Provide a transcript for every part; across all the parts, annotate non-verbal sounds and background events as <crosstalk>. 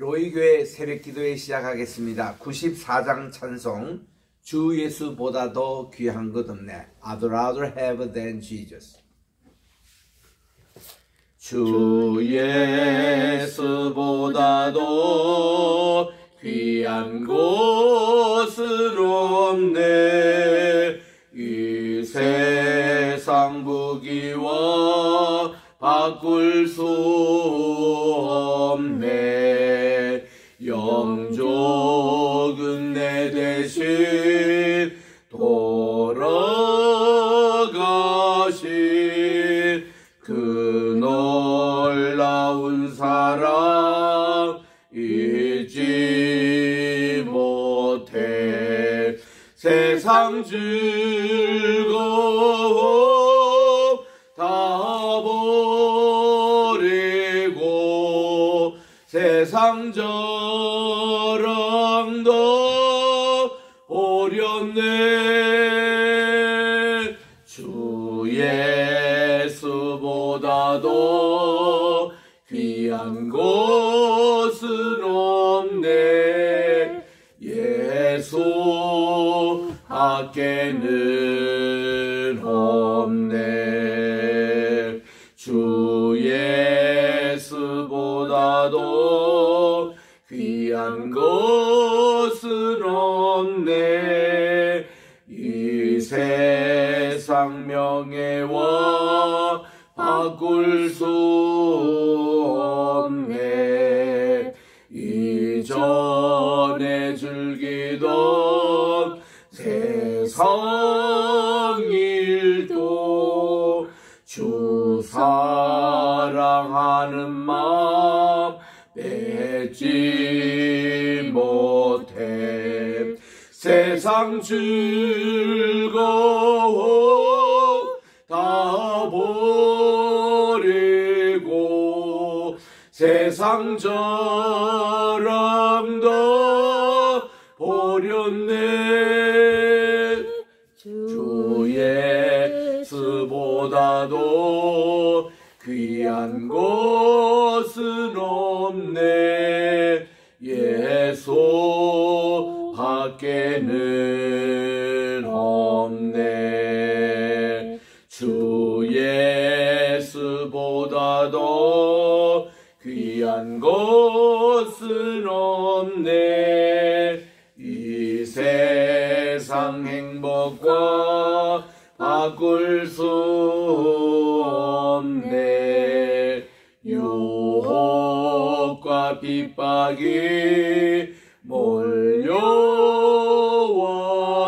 로이교회 새벽기도회 시작하겠습니다. 94장 찬송 주 예수보다 더 귀한 것 없네. I'd rather have than Jesus. 주 예수보다도 귀한 곳은 없네. 이 세상 부귀와 바꿀 수 없네 즐거움 다 버리고 세상 자랑도 오렸네 주예 세상 즐거움 다 버리고 세상 자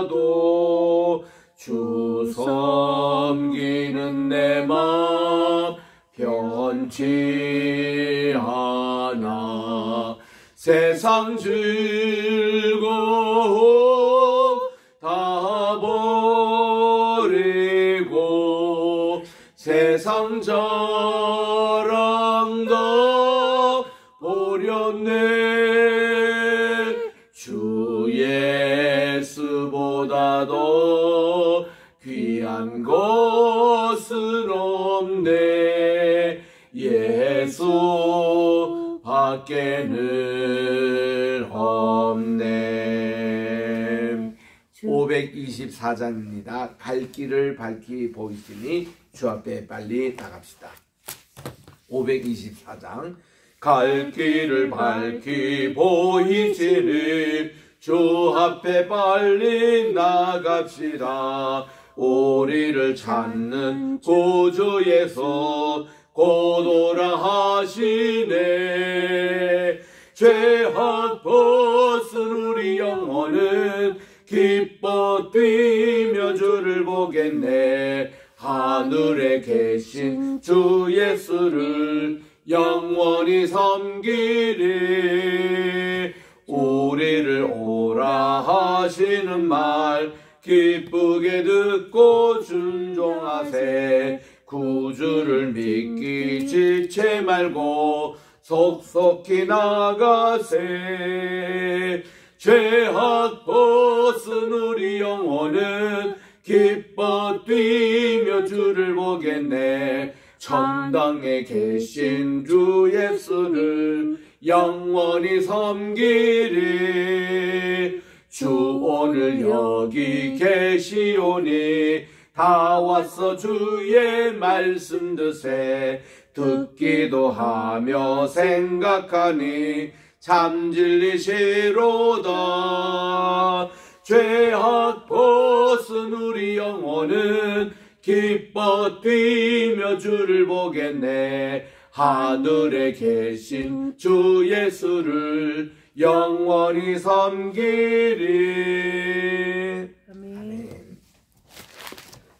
몰려와도 주 섬기는 내 맘 변치 않아. 세상 즐거움 다 버리고 세상 자 밖에는 없네 524장입니다. 갈 길을 밝히 보이시니 주 앞에 빨리 나갑시다. 524장 갈 길을 밝히 보이시니 주 앞에 빨리 나갑시다. 우리를 찾는 구주에서 고도라 하시네. 죄악 벗은 우리 영혼은 기뻐 뛰며 주를 보겠네. 하늘에 계신 주 예수를 영원히 섬기리. 우리를 오라 하시는 말 기쁘게 듣고 순종하세 구주를 믿기 지체 말고 속속히 나가세. 죄악 벗은 우리 영혼은 기뻐 뛰며 주를 보겠네. 천당에 계신 주 예수를 영원히 섬기리. 주 오늘 여기 계시오니 다 왔어 주의 말씀 드세. 듣기도 하며 생각하니 참 진리시로다. 죄악 벗은 우리 영혼은 기뻐 뛰며 주를 보겠네. 하늘에 계신 주 예수를 영원히 섬기리.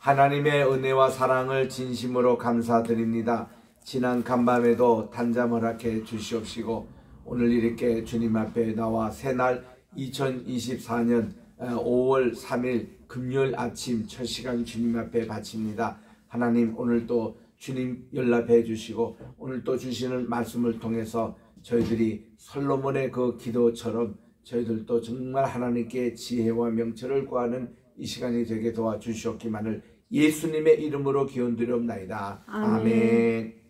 하나님의 은혜와 사랑을 진심으로 감사드립니다. 지난 간밤에도 단잠 허락해 주시옵시고 오늘 이렇게 주님 앞에 나와 새날 2024년 5월 3일 금요일 아침 첫 시간 주님 앞에 바칩니다. 하나님 오늘 또 주님 연락해 주시고 오늘 또 주시는 말씀을 통해서 저희들이 솔로몬의 그 기도처럼 저희들도 정말 하나님께 지혜와 명철을 구하는 이 시간이 되게 도와주시옵기만을 예수님의 이름으로 기원드리옵나이다. 아멘. 아멘.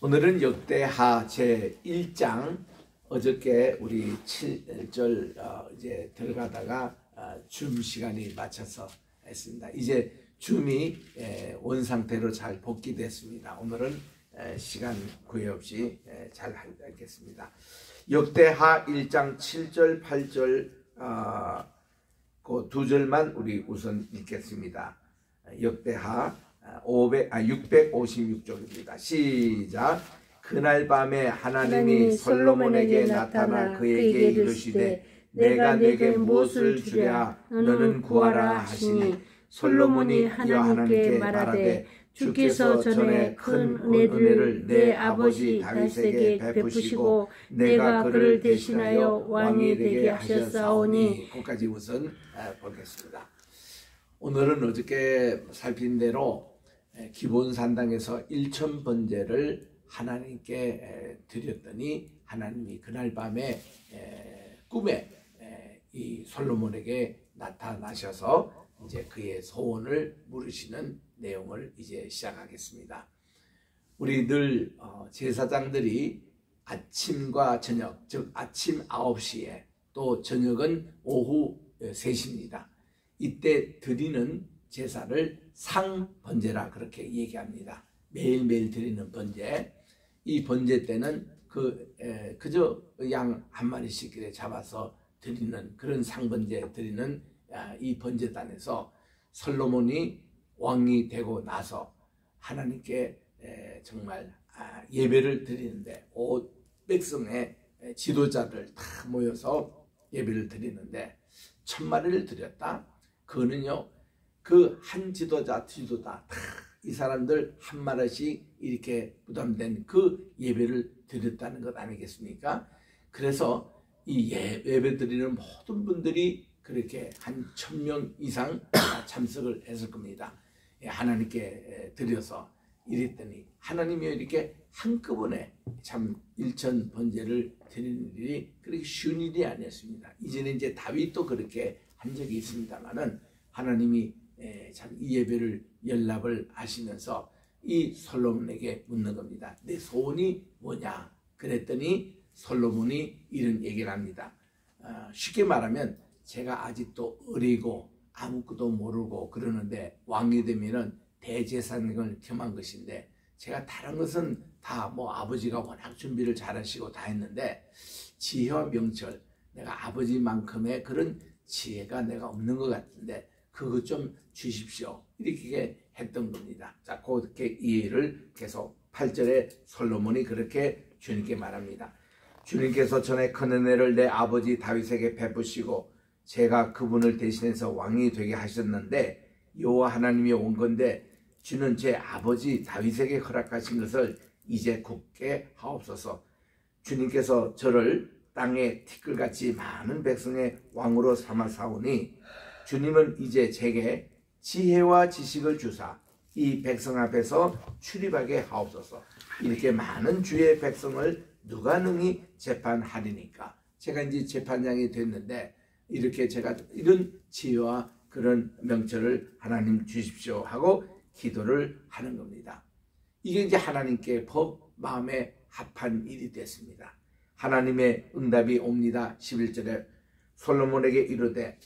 오늘은 역대하 제 1장 어저께 우리 7절 어, 이제 들어가다가 어, 줌 시간이 맞춰서 했습니다. 이제 줌이 에, 원상태로 잘 복귀됐습니다. 오늘은 에, 시간 구애 없이 에, 잘 하겠습니다. 역대하 1장 7절 8절 어, 그 두 절만 우리 우선 읽겠습니다. 역대하 500, 아, 656쪽입니다. 시작. 그날 밤에 하나님이 솔로몬에게 나타나 그에게 이르시되 내가 내게 무엇을 주랴 너는 구하라 하시니 솔로몬이 하나님께 말하되 주께서 전에 큰 은혜를 내 아버지 다윗에게 베푸시고 내가 그를 대신하여 왕이 되게 하셨사오니 거기까지 우선 아, 보겠습니다. 오늘은 어저께 살핀 대로 에, 기본 산당에서 1천 번제를 하나님께 에, 드렸더니 하나님이 그날 밤에 에, 꿈에 에, 이 솔로몬에게 나타나셔서 이제 그의 소원을 물으시는 내용을 이제 시작하겠습니다. 우리 늘 어, 제사장들이 아침과 저녁, 즉 아침 9시에 또 저녁은 오후 3시입니다. 이때 드리는 제사를 상번제라 그렇게 얘기합니다. 매일매일 드리는 번제. 이 번제 때는 그 에, 그저 양 한 마리씩 잡아서 드리는 그런 상번제 드리는 아, 이 번제단에서 솔로몬이 왕이 되고 나서 하나님께 에, 정말 아, 예배를 드리는데 온 백성의 에, 지도자들 다 모여서 예배를 드리는데 천 마리를 드렸다. 그거는요 그 한 지도자 지도자 다 이 사람들 한 마리씩 이렇게 부담된 그 예배를 드렸다는 것 아니겠습니까? 그래서 이 예, 예배 드리는 모든 분들이 그렇게 한 천 명 이상 <coughs> 참석을 했을 겁니다. 예, 하나님께 드려서 이랬더니 하나님이 이렇게 한꺼번에 참 일천 번제를 드리는 일이 그렇게 쉬운 일이 아니었습니다. 이제는 이제 다윗도 그렇게 한 적이 있습니다만은 하나님이 참 이 예배를 연락을 하시면서 이 솔로몬에게 묻는 겁니다. 내 소원이 뭐냐? 그랬더니 솔로몬이 이런 얘기를 합니다. 어, 쉽게 말하면 제가 아직도 어리고 아무것도 모르고 그러는데 왕이 되면은 대제사장을 겸한 것인데 제가 다른 것은 다 뭐 아버지가 워낙 준비를 잘하시고 다 했는데 지혜와 명철 내가 아버지만큼의 그런 지혜가 내가 없는 것 같은데 그거 좀 주십시오 이렇게 했던 겁니다. 자 그렇게 이해를 계속 8절에 솔로몬이 그렇게 주님께 말합니다. 주님께서 전에 큰 은혜를 내 아버지 다윗에게 베푸시고 제가 그분을 대신해서 왕이 되게 하셨는데 여호와 하나님이 온 건데 주는 제 아버지 다윗에게 허락하신 것을 이제 굳게 하옵소서. 주님께서 저를 땅에 티끌같이 많은 백성의 왕으로 삼아 사오니 주님은 이제 제게 지혜와 지식을 주사 이 백성 앞에서 출입하게 하옵소서. 이렇게 많은 주의 백성을 누가 능히 재판하리니까. 제가 이제 재판장이 됐는데 이렇게 제가 이런 지혜와 그런 명철을 하나님 주십시오 하고 기도를 하는 겁니다. 이게 이제 하나님께 법 마음에 합한 일이 됐습니다. 하나님의 응답이 옵니다. 11절에 솔로몬에게 이르되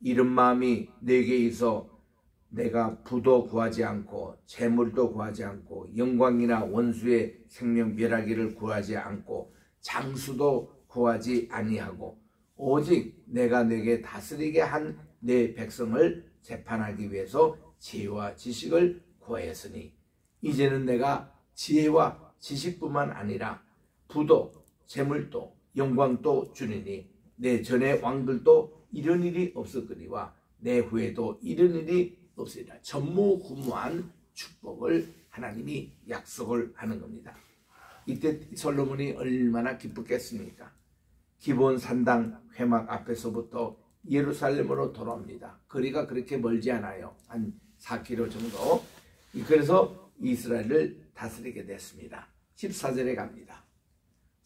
이른 마음이 내게 있어 내가 부도 구하지 않고 재물도 구하지 않고 영광이나 원수의 생명 멸하기를 구하지 않고 장수도 구하지 아니하고 오직 내가 내게 다스리게 한 내 백성을 재판하기 위해서 지혜와 지식을 구하였으니 이제는 내가 지혜와 지식뿐만 아니라 부도 재물도 영광도 주니니 내 전의 왕들도 이런 일이 없었거니와 내 후에도 이런 일이 없으리라. 전무후무한 축복을 하나님이 약속을 하는 겁니다. 이때 솔로몬이 얼마나 기쁘겠습니까? 기본 산당 회막 앞에서부터 예루살렘으로 돌아옵니다. 거리가 그렇게 멀지 않아요. 한 4km 정도. 그래서 이스라엘을 다스리게 됐습니다. 14절에 갑니다.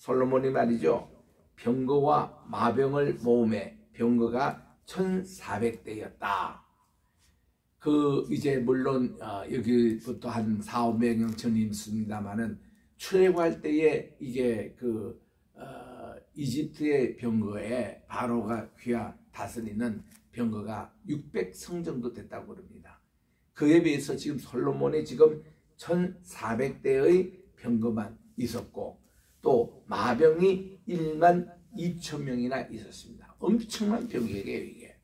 솔로몬이 말이죠. 병거와 마병을 모음에 병거가 1400대였다. 그 이제 물론 어, 여기부터 한 4, 500명 전이 있습니다만은 출애굽할 때에 이게 그 어, 이집트의 병거에 바로가 휘하 다스리는 병거가 600성 정도 됐다고 그럽니다. 그에 비해서 지금 솔로몬이 지금 1400대의 병거만 있었고 또 마병이 1만 2천 명이나 있었습니다. 엄청난 병력이에요 이게.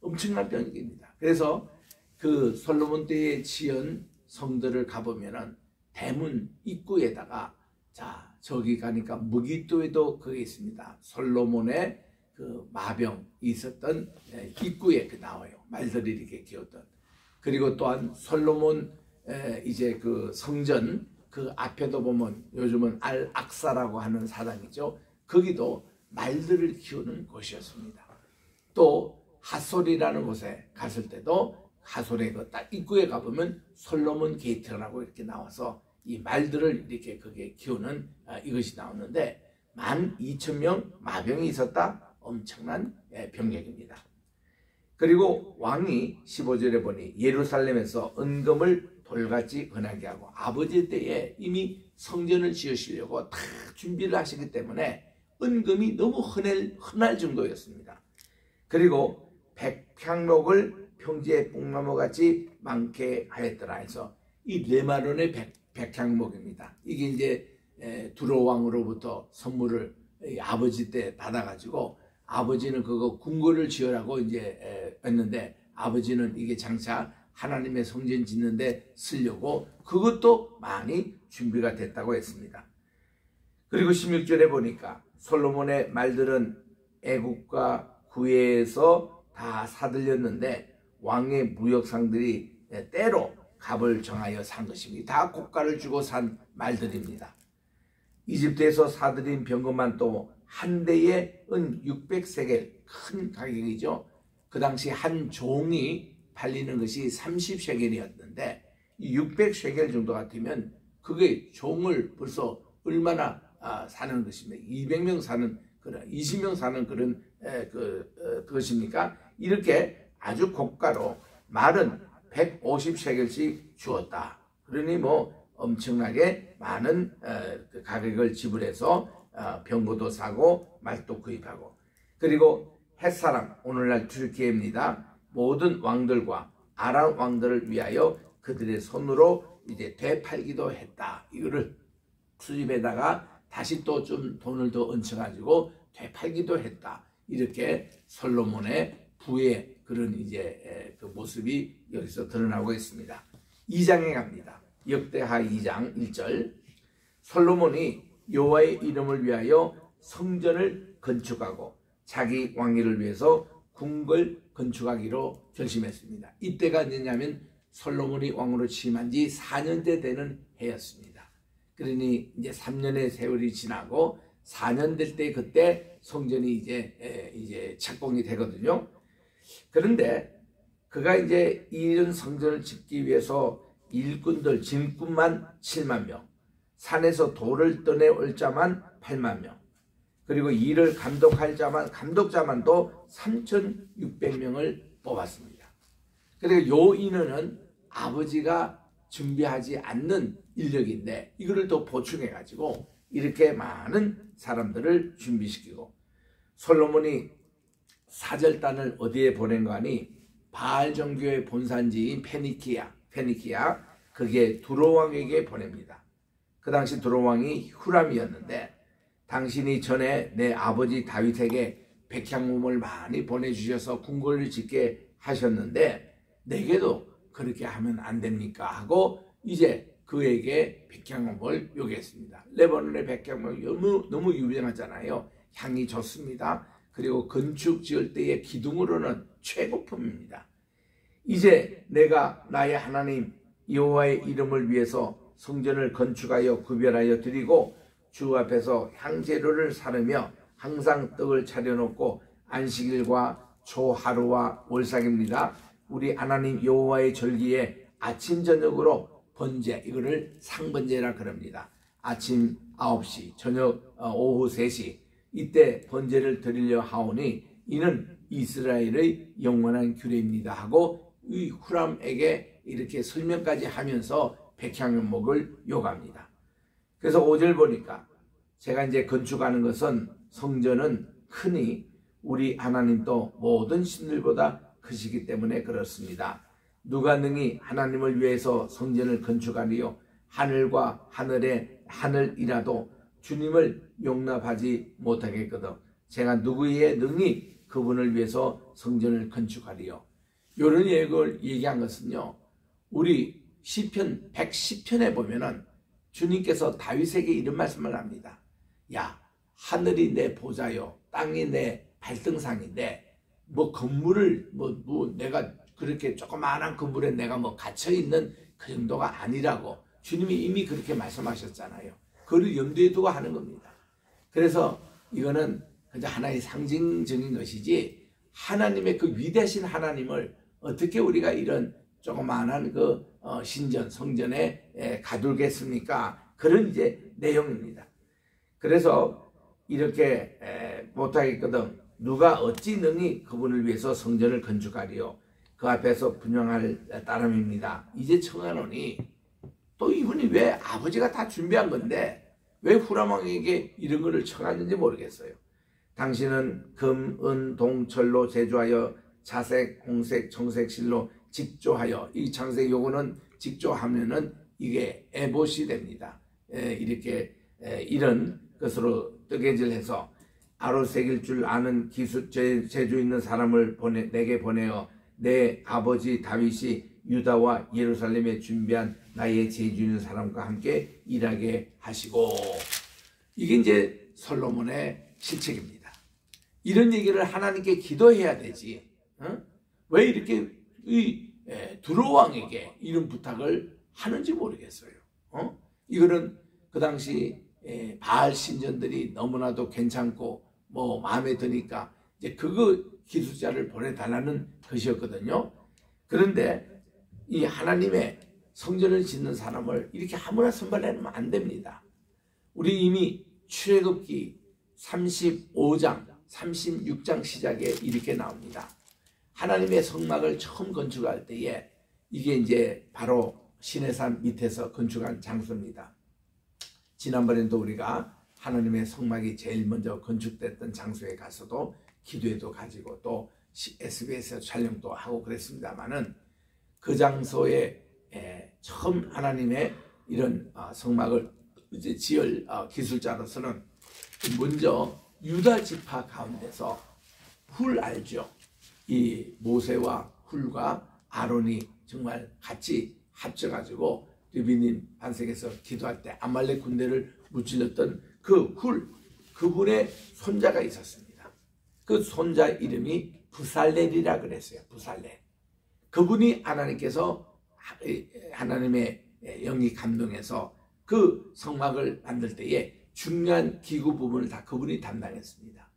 엄청난 병력입니다. 그래서 그 솔로몬 때에 지은 성들을 가보면은 대문 입구에다가 자 저기 가니까 무기도에도 그게 있습니다. 솔로몬의 그 마병 있었던 예, 입구에 그 나와요. 말들이 이렇게 기었던. 그리고 또한 솔로몬 이제 그 성전 그 앞에도 보면 요즘은 알 악사라고 하는 사당이죠. 거기도 말들을 키우는 곳이었습니다. 또 하솔이라는 곳에 갔을 때도 하솔의 그딱 입구에 가보면 솔로몬 게이트라고 이렇게 나와서 이 말들을 이렇게 거기에 키우는 아, 이것이 나오는데 만 이천 명 마병이 있었다 엄청난 예, 병력입니다. 그리고 왕이 15절에 보니 예루살렘에서 은금을 돌같이 은하게 하고 아버지 때에 이미 성전을 지으시려고 다 준비를 하시기 때문에 은금이 너무 흔할, 흔할 정도였습니다. 그리고 백향목을 평지에 뽕나무같이 많게 하였더라 해서 이 레마론의 백, 백향목입니다. 이게 이제 두로왕으로부터 선물을 아버지 때 받아가지고 아버지는 그거 궁궐을 지으라고 이제 했는데 아버지는 이게 장차 하나님의 성전 짓는데 쓰려고 그것도 많이 준비가 됐다고 했습니다. 그리고 16절에 보니까 솔로몬의 말들은 애국과 구해에서 다 사들렸는데 왕의 무역상들이 때로 값을 정하여 산 것입니다. 다 고가를 주고 산 말들입니다. 이집트에서 사들인 병거만 또 한 대에 은 600세겔 큰 가격이죠. 그 당시 한 종이 팔리는 것이 30세겔이었는데 600세겔 정도 같으면 그게 종을 벌써 얼마나 아, 사는 것입니까? 200명 사는 그런 20명 사는 그런 에, 그 어, 그것입니까? 이렇게 아주 고가로 말은 150세겔씩 주었다. 그러니 뭐 엄청나게 많은 어, 그 가격을 지불해서 어, 병고도 사고 말도 구입하고 그리고 햇사람 오늘날 튀르키예입니다. 모든 왕들과 아람 왕들을 위하여 그들의 손으로 이제 되팔기도 했다. 이거를 수입에다가 다시 또 좀 돈을 더 얹혀가지고 되팔기도 했다. 이렇게 솔로몬의 부의 그런 이제 그 모습이 여기서 드러나고 있습니다. 2장에 갑니다. 역대하 2장 1절 솔로몬이 여호와의 이름을 위하여 성전을 건축하고 자기 왕위를 위해서 궁궐 건축하기로 결심했습니다. 이때가 언제냐면 솔로몬이 왕으로 취임한 지 4년째 되는 해였습니다. 그러니 이제 3년의 세월이 지나고 4년 될 때 그때 성전이 이제 이제 착공이 되거든요. 그런데 그가 이제 이런 성전을 짓기 위해서 일꾼들 진꾼만 7만 명, 산에서 돌을 떠내 올 자만 8만 명 그리고 이를 감독할 자만 감독자만도 3,600명을 뽑았습니다. 그리고 요 인원은 아버지가 준비하지 않는 인력인데 이거를 또 보충해 가지고 이렇게 많은 사람들을 준비시키고 솔로몬이 사절단을 어디에 보낸 거 아니 바알 종교의 본산지인 페니키아 페니키아 그게 두로왕에게 보냅니다. 그 당시 두로왕이 후람이었는데 당신이 전에 내 아버지 다윗에게 백향몸을 많이 보내주셔서 궁궐을 짓게 하셨는데 내게도 그렇게 하면 안 됩니까? 하고 이제 그에게 백향목을 요구했습니다. 레바논의 백향목 너무 너무 유명하잖아요. 향이 좋습니다. 그리고 건축 지을 때의 기둥으로는 최고품입니다. 이제 내가 나의 하나님 여호와의 이름을 위해서 성전을 건축하여 구별하여 드리고 주 앞에서 향재료를 사르며 항상 떡을 차려놓고 안식일과 초하루와 월삭입니다. 우리 하나님 여호와의 절기에 아침 저녁으로 번제 이거를 상번제라 그럽니다. 아침 9시 저녁 어, 오후 3시 이때 번제를 드리려 하오니 이는 이스라엘의 영원한 규례입니다 하고 이 후람에게 이렇게 설명까지 하면서 백향목을 요구합니다. 그래서 5절 보니까 제가 이제 건축하는 것은 성전은 흔히 우리 하나님도 모든 신들보다 크시기 때문에 그렇습니다. 누가 능히 하나님을 위해서 성전을 건축하리요? 하늘과 하늘의 하늘이라도 주님을 용납하지 못하겠거든. 제가 누구의 능히 그분을 위해서 성전을 건축하리요? 이런 얘기를 얘기한 것은요 우리 시편 110편에 보면은 주님께서 다윗에게 이런 말씀을 합니다 야 하늘이 내 보좌요 땅이 내 발등상인데 뭐 건물을 뭐, 뭐 내가 그렇게 조그마한 건물에 내가 뭐 갇혀 있는 그 정도가 아니라고 주님이 이미 그렇게 말씀하셨잖아요. 그를 염두에 두고 하는 겁니다. 그래서 이거는 그냥 하나의 상징적인 것이지 하나님의 그 위대하신 하나님을 어떻게 우리가 이런 조그마한 그 어, 신전 성전에 가둘겠습니까? 그런 이제 내용입니다. 그래서 이렇게 못하겠거든 누가 어찌 능히 그분을 위해서 성전을 건축하리요 그 앞에서 분양할 따름입니다. 이제 청하노니 또 이분이 왜 아버지가 다 준비한 건데 왜 후라망에게 이런 거를 청하는지 모르겠어요. 당신은 금, 은, 동, 철로 제조하여 자색, 홍색, 청색 실로 직조하여 이 창색 요거는 직조하면은 이게 에봇이 됩니다. 에, 이렇게 에, 이런 것으로 뜨개질해서 아로색일 줄 아는 기술 제주 있는 사람을 보내 내게 보내어 내 아버지 다윗이 유다와 예루살렘에 준비한 나의 제주 있는 사람과 함께 일하게 하시고 이게 이제 솔로몬의 실책입니다. 이런 얘기를 하나님께 기도해야 되지. 어? 왜 이렇게 이 두로왕에게 이런 부탁을 하는지 모르겠어요. 어? 이거는 그 당시 바알 신전들이 너무나도 괜찮고 뭐 마음에 드니까 이제 그거 기술자를 보내달라는 것이었거든요. 그런데 이 하나님의 성전을 짓는 사람을 이렇게 아무나 선발해놓으면 안 됩니다. 우리 이미 출애굽기 35장, 36장 시작에 이렇게 나옵니다. 하나님의 성막을 처음 건축할 때에 이게 이제 바로 시내산 밑에서 건축한 장소입니다. 지난번에도 우리가 하나님의 성막이 제일 먼저 건축됐던 장소에 가서도 기도회도 가지고 또 SBS에서 촬영도 하고 그랬습니다만은 그 장소에 처음 하나님의 이런 어, 성막을 이제 지을 어, 기술자로서는 먼저 유다 지파 가운데서 훌 알죠. 이 모세와 훌과 아론이 정말 같이 합쳐가지고 르비님 반석에서 기도할 때 아말렉 군대를 무찔렀던 그 훌, 그분의 손자가 있었습니다. 그 손자 이름이 부살렐이라 그랬어요. 부살렐. 그분이 하나님께서 하나님의 영이 감동해서 그 성막을 만들 때에 중요한 기구 부분을 다 그분이 담당했습니다.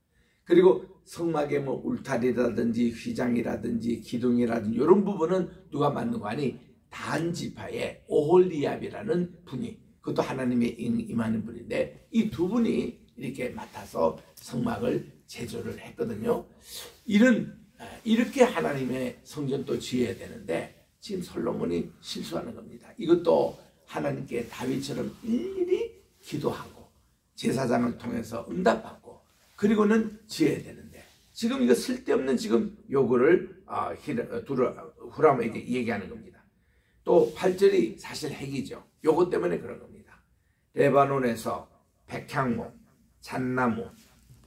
그리고 성막의 뭐 울타리라든지 휘장이라든지 기둥이라든지 이런 부분은 누가 만든 거 아니 단지파의 오홀리압이라는 분이 그것도 하나님의 임하는 분인데 이 두 분이 이렇게 맡아서 성막을 제조를 했거든요. 이런 이렇게 하나님의 성전도 지어야 되는데 지금 솔로몬이 실수하는 겁니다. 이것도 하나님께 다윗처럼 일일이 기도하고 제사장을 통해서 응답받고 그리고는 지어야 되는데 지금 이거 쓸데없는 지금 요구를 아, 후람에게 얘기하는 겁니다. 또 8절이 사실 핵이죠. 요것 때문에 그런 겁니다. 레바논에서 백향목, 잣나무,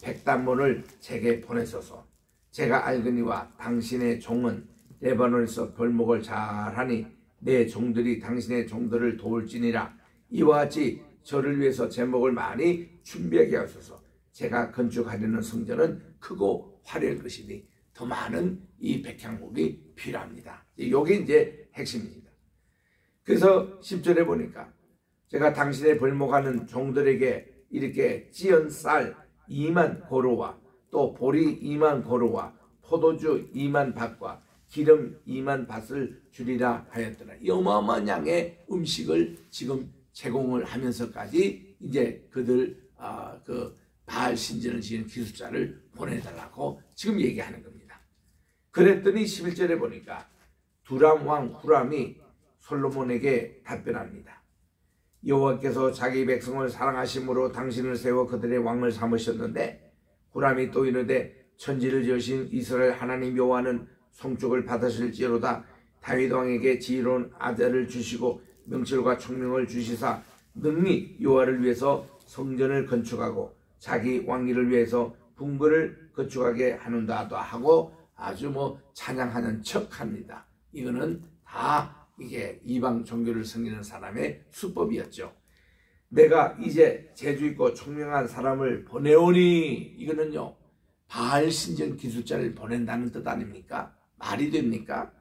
백단문을 제게 보내소서 제가 알거니와 당신의 종은 레바논에서 벌목을 잘하니 내 종들이 당신의 종들을 도울지니라 이와 같이 저를 위해서 제목을 많이 준비하게 하소서 제가 건축하려는 성전은 크고 화려할 것이니 더 많은 이 백향목이 필요합니다. 이게 이제 핵심입니다. 그래서 10절에 보니까 제가 당신의 벌목하는 종들에게 이렇게 찌은 쌀 2만 고로와 또 보리 2만 고로와 포도주 2만 밭과 기름 2만 밭을 주리라 하였더라. 어마어마한 양의 음식을 지금 제공을 하면서까지 이제 그들 아, 그 바알 신전을 지은 기술자를 보내달라고 지금 얘기하는 겁니다. 그랬더니 11절에 보니까 두람 왕 후람이 솔로몬에게 답변합니다. 여호와께서 자기 백성을 사랑하심으로 당신을 세워 그들의 왕을 삼으셨는데 후람이 또 이르되 천지를 지으신 이스라엘 하나님 여호와는 성축을 받으실지로다 다윗 왕에게 지혜로운 아들을 주시고 명철과 총명을 주시사 능히 여호와를 위해서 성전을 건축하고 자기 왕위를 위해서 궁궐을 건축하게 하는다도 하고 아주 뭐 찬양하는 척합니다. 이거는 다 이게 이방 종교를 섬기는 사람의 수법이었죠. 내가 이제 재주 있고 총명한 사람을 보내오니 이거는요 바알 신전 기술자를 보낸다는 뜻 아닙니까? 말이 됩니까?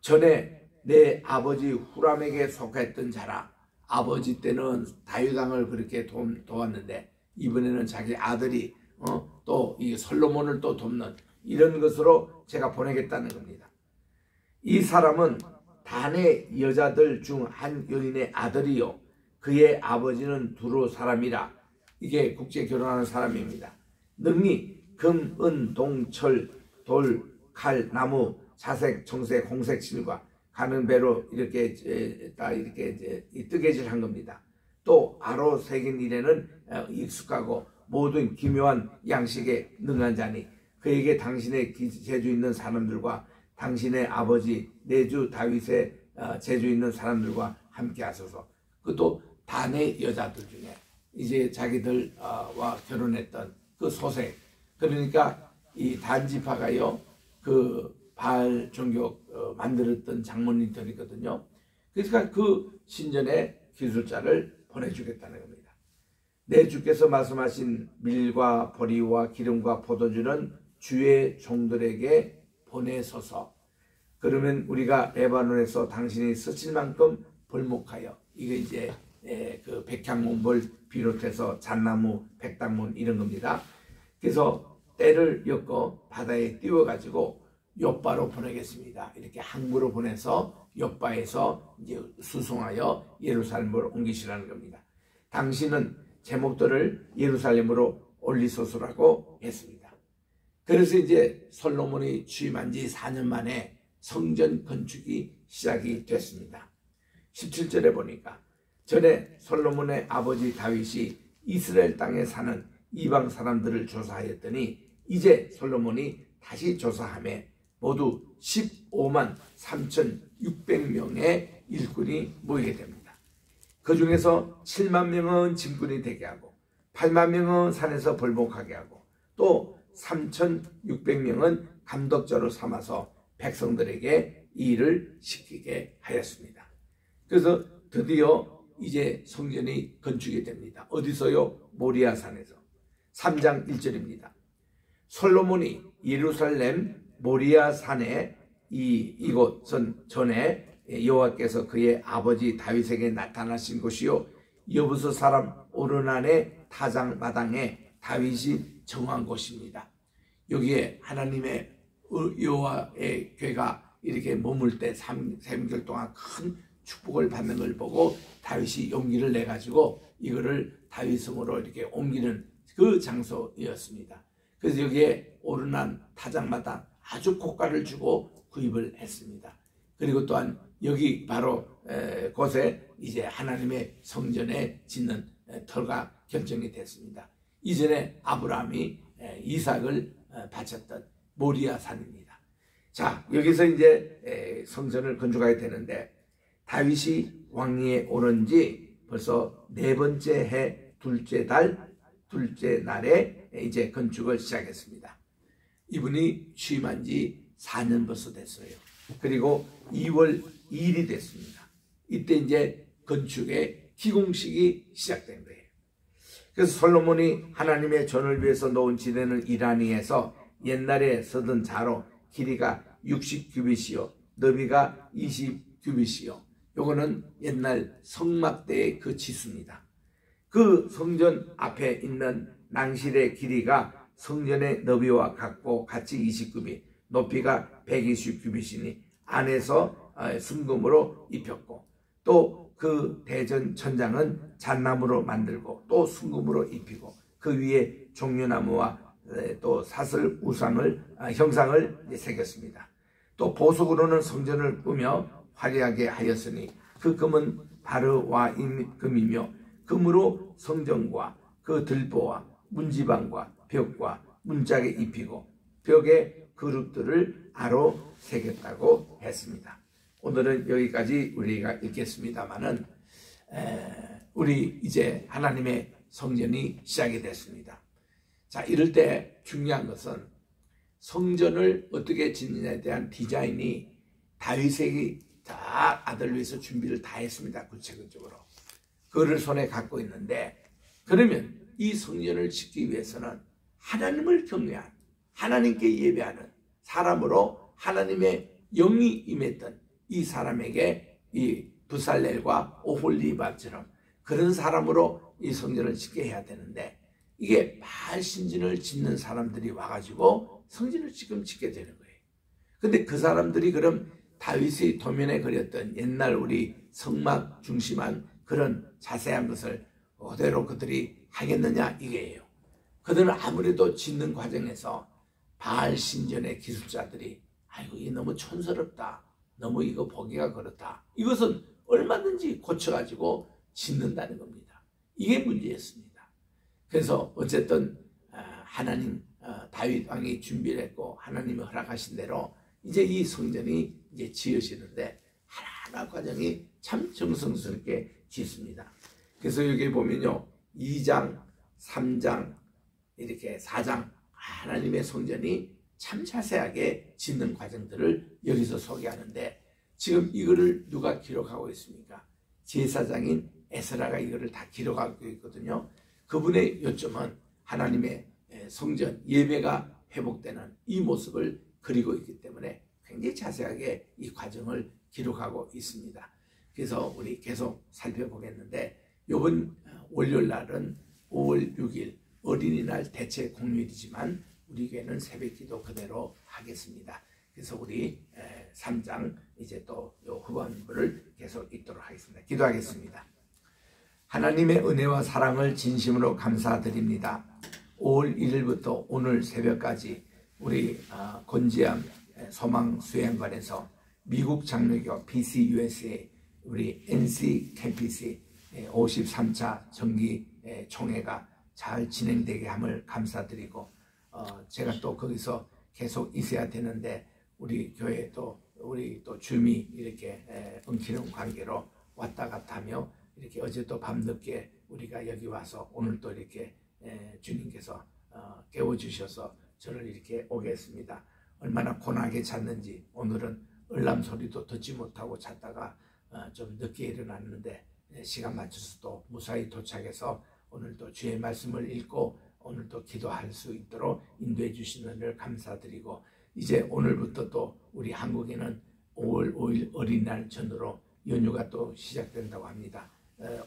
전에 내 아버지 후람에게 속했던 자라 아버지 때는 다윗왕을 그렇게 도, 도왔는데 이번에는 자기 아들이 어, 또 이 솔로몬을 또 돕는 이런 것으로 제가 보내겠다는 겁니다. 이 사람은 단의 여자들 중한 여인의 아들이요. 그의 아버지는 두로 사람이라. 이게 국제 결혼하는 사람입니다. 능히 금, 은, 동, 철, 돌, 칼, 나무, 자색, 청색, 홍색 실과 가는 배로 이렇게 다 이렇게 뜨개질 한 겁니다. 또 아로 새긴 일에는 어, 익숙하고 모든 기묘한 양식에 능한 자니 그에게 당신의 재주 있는 사람들과 당신의 아버지 내주 다윗의 어, 재주 있는 사람들과 함께 하소서. 그것도 단의 여자들 중에 이제 자기들과 결혼했던 그 소생. 그러니까 이 단지파가요. 그 바알 종교 어, 만들었던 장모님들이거든요. 그러니까 그 신전에 기술자를 보내주겠다는 겁니다. 내 주께서 말씀하신 밀과 보리와 기름과 포도주는 주의 종들에게 보내소서. 그러면 우리가 레바논에서 당신이 쓰실 만큼 벌목하여 이게 이제 그 백향문벌 비롯해서 잣나무, 백당문 이런 겁니다. 그래서 때를 엮어 바다에 띄워가지고 옆바로 보내겠습니다. 이렇게 항구로 보내서 옆바에서 이제 수송하여 예루살렘으로 옮기시라는 겁니다. 당신은 제목들을 예루살렘으로 올리소서라고 했습니다. 그래서 이제 솔로몬이 취임한 지 4년 만에 성전 건축이 시작이 됐습니다. 17절에 보니까 전에 솔로몬의 아버지 다윗이 이스라엘 땅에 사는 이방 사람들을 조사하였더니 이제 솔로몬이 다시 조사함에 모두 15만 3,600명의 일꾼이 모이게 됩니다. 그 중에서 7만 명은 짐꾼이 되게 하고 8만 명은 산에서 벌목하게 하고 또 3,600명은 감독자로 삼아서 백성들에게 일을 시키게 하였습니다. 그래서 드디어 이제 성전이 건축이 됩니다. 어디서요? 모리아산에서. 3장 1절입니다. 솔로몬이 예루살렘 모리아산에 이 이곳은 전에 여호와께서 그의 아버지 다윗에게 나타나신 곳이요 여부서 사람 오르난의 타장 마당에 다윗이 정한 곳입니다. 여기에 하나님의 여호와의 괴가 이렇게 머물 때 3개월 동안 큰 축복을 받는 걸 보고 다윗이 용기를 내 가지고 이거를 다윗성으로 이렇게 옮기는 그 장소였습니다. 그래서 여기에 오르난 타장마다 아주 고가를 주고 구입을 했습니다. 그리고 또한 여기 바로 곳에 이제 하나님의 성전에 짓는 터가 결정이 됐습니다. 이전에 아브라함이 이삭을 어, 바쳤던 모리아 산입니다. 자 여기서 이제 성전을 건축하게 되는데 다윗이 왕위에 오른 지 벌써 네 번째 해 둘째 달 둘째 날에 이제 건축을 시작했습니다. 이분이 취임한 지 4년 벌써 됐어요. 그리고 2월 2일이 됐습니다. 이때 이제 건축의 기공식이 시작된 거예요. 그래서 솔로몬이 하나님의 전을 위해서 놓은 지대는 이란이에서 옛날에 서던 자로 길이가 60규빗이요 너비가 20규빗이요 요거는 옛날 성막대의 그 지수입니다. 그 성전 앞에 있는 낭실의 길이가 성전의 너비와 같고 같이 20규빗 높이가 120규빗이니 안에서 어, 순금으로 입혔고 또 그 대전 천장은 잣나무로 만들고 또 순금으로 입히고 그 위에 종려나무와 또 사슬 우상을 아, 형상을 새겼습니다. 또 보석으로는 성전을 꾸며 화려하게 하였으니 그 금은 바르와 금이며 금으로 성전과 그 들보와 문지방과 벽과 문짝에 입히고 벽에 그룹들을 아로 새겼다고 했습니다. 오늘은 여기까지 우리가 읽겠습니다만은 우리 이제 하나님의 성전이 시작이 됐습니다. 자 이럴 때 중요한 것은 성전을 어떻게 짓느냐에 대한 디자인이 다윗에게 다 아들 위해서 준비를 다 했습니다. 구체적으로. 그를 손에 갖고 있는데 그러면 이 성전을 짓기 위해서는 하나님을 경외한 하나님께 예배하는 사람으로 하나님의 영이 임했던 이 사람에게 이 부살렐과 오홀리바처럼 그런 사람으로 이 성전을 짓게 해야 되는데 이게 신전을 짓는 사람들이 와가지고 성전을 지금 짓게 되는 거예요. 근데 그 사람들이 그럼 다윗의 도면에 그렸던 옛날 우리 성막 중심한 그런 자세한 것을 그대로 그들이 하겠느냐 이게예요. 그들은 아무래도 짓는 과정에서 바알 신전의 기술자들이 아이고 이 너무 촌스럽다. 너무 이거 보기가 그렇다. 이것은 얼마든지 고쳐가지고 짓는다는 겁니다. 이게 문제였습니다. 그래서 어쨌든 아, 하나님 어, 다윗 왕이 준비를 했고 하나님이 허락하신 대로 이제 이 성전이 이제 지어지는데 하나하나 과정이 참 정성스럽게 짓습니다. 그래서 여기 보면요. 2장, 3장, 이렇게 4장 하나님의 성전이 참 자세하게 짓는 과정들을 여기서 소개하는데 지금 이거를 누가 기록하고 있습니까? 제사장인 에스라가 이거를 다 기록하고 있거든요. 그분의 요점은 하나님의 성전 예배가 회복되는 이 모습을 그리고 있기 때문에 굉장히 자세하게 이 과정을 기록하고 있습니다. 그래서 우리 계속 살펴보겠는데 이번 월요일 날은 5월 6일 어린이날 대체 공휴일이지만 우리 교회는 새벽기도 그대로 하겠습니다. 그래서 우리 3장 이제 또 후반부를 계속 읽도록 하겠습니다. 기도하겠습니다. 하나님의 은혜와 사랑을 진심으로 감사드립니다. 5월 1일부터 오늘 새벽까지 우리 곤지암 소망 수행관에서 미국 장로교 PCUSA 우리 NC 캠피스 53차 정기 총회가 잘 진행되게 함을 감사드리고 어, 제가 또 거기서 계속 있어야 되는데 우리 교회도 우리 또 줌이 이렇게 에, 엉키는 관계로 왔다 갔다 하며 이렇게 어제도 밤늦게 우리가 여기 와서 오늘 또 이렇게 에, 주님께서 어, 깨워주셔서 저를 이렇게 오게 했습니다. 얼마나 고나게 잤는지 오늘은 얼람 소리도 듣지 못하고 잤다가 어, 좀 늦게 일어났는데 시간 맞춰서 또 무사히 도착해서 오늘 또 주의 말씀을 읽고 오늘도 기도할 수 있도록 인도해 주시는 을 감사드리고 이제 오늘부터 또 우리 한국에는 5월 5일 어린날 전으로 연휴가 또 시작된다고 합니다.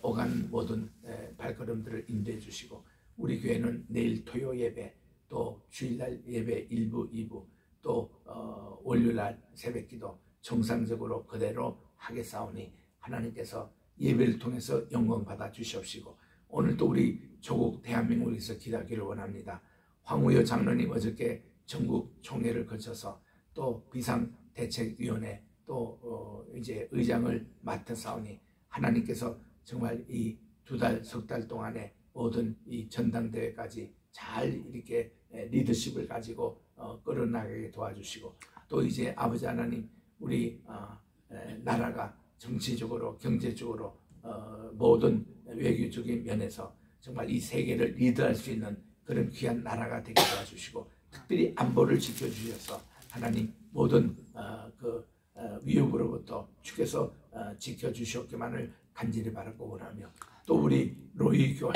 오간 모든 발걸음들을 인도해 주시고 우리 교회는 내일 토요 예배 또 주일날 예배 1부 2부 또 어, 월요일날 새벽기도 정상적으로 그대로 하겠사오니 하나님께서 예배를 통해서 영광 받아 주시옵시고 오늘도 우리 조국 대한민국을 위해서 기도하기를 원합니다. 황우여 장로님 어저께 전국 총회를 거쳐서 또 비상대책위원회 또 어 이제 의장을 맡아사오니 하나님께서 정말 이 두 달, 석 달 동안에 모든 이 전당대회까지 잘 이렇게 에, 리더십을 가지고 어, 끌어나가게 도와주시고 또 이제 아버지 하나님 우리 어, 에, 나라가 정치적으로 경제적으로 어, 모든 외교적인 면에서 정말 이 세계를 리드할 수 있는 그런 귀한 나라가 되게 도와주시고 특별히 안보를 지켜주셔서 하나님 모든 어, 그 어, 위협으로부터 주께서 어, 지켜주셨기만을 간절히 바라고 원하며 또 우리 로이 교회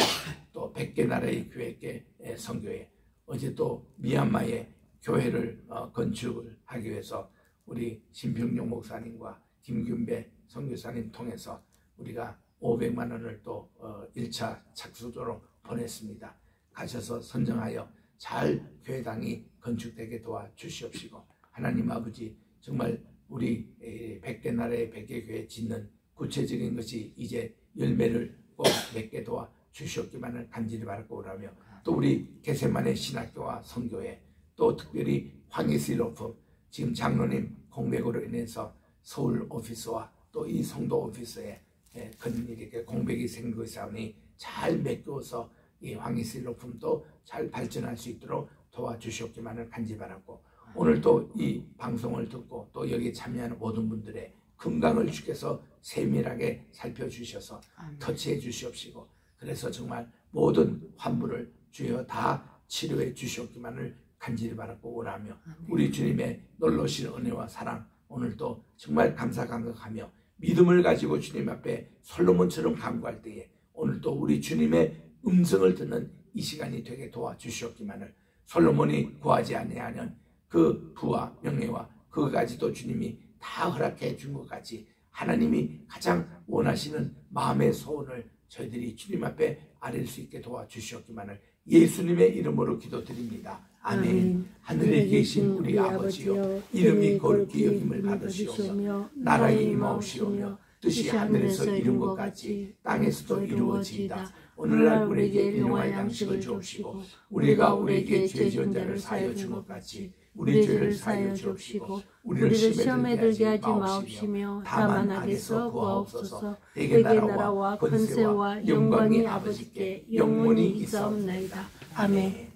또 백개 나라의 교회께 에, 선교회 어제 또 미얀마의 교회를 어, 건축을 하기 위해서 우리 신평용 목사님과 김균배 선교사님 통해서 우리가 500만 원을 또 어, 1차 착수조로 보냈습니다. 가셔서 선정하여 잘 교회당이 건축되게 도와주시옵시고 하나님 아버지 정말 우리 에, 백개 나라의 백개 교회 짓는 구체적인 것이 이제 열매를 꼭 맺게 도와 주시옵기만을 간절히 바라고 오라며 또 우리 개세만의 신학교와 성교회 또 특별히 황희슬 로펌 지금 장로님 공백으로 인해서 서울 오피스와 또 이 성도 오피스에 이렇게 공백이 생기고 있사오니 잘 메꾸어서 이 황희슬 로품도 잘 발전할 수 있도록 도와주시옵기만을 간절히 바라고 오늘 또 이 방송을 듣고 또 여기 참여하는 모든 분들의 건강을 주께서 세밀하게 살펴주셔서 터치해 주시옵시고 그래서 정말 모든 환부를 주여 다 치료해 주시옵기만을 간절히 바라고 오라며 우리 주님의 놀라신 은혜와 사랑 오늘도 정말 감사 감격하며 믿음을 가지고 주님 앞에 솔로몬처럼 간구할 때에 오늘도 우리 주님의 음성을 듣는 이 시간이 되게 도와주시옵기만을 솔로몬이 구하지 아니하는 그 부와 명예와 그거까지도 주님이 다 허락해 준 것 같이 하나님이 가장 원하시는 마음의 소원을 저희들이 주님 앞에 아릴 수 있게 도와주시옵기만을 예수님의 이름으로 기도드립니다. 아멘. 하늘에 계신 우리 아버지여 이름이 거룩히 여김을 받으시오며 나라의 임하옵시오며 뜻이 하늘에서 이룬 것 같이 땅에서도 이루어지이다. 오늘날 우리에게 일용할 양식을 주옵시고 우리가 우리에게 죄 지은 자를 사하여 준 것 같이 우리 죄를 사하여 주옵시고 우리를 시험에 들게 하지 마옵시며 다만 악에서 구하옵소서. 대개 나라와 권세와 영광이 아버지께 영원히 있사옵나이다. 아멘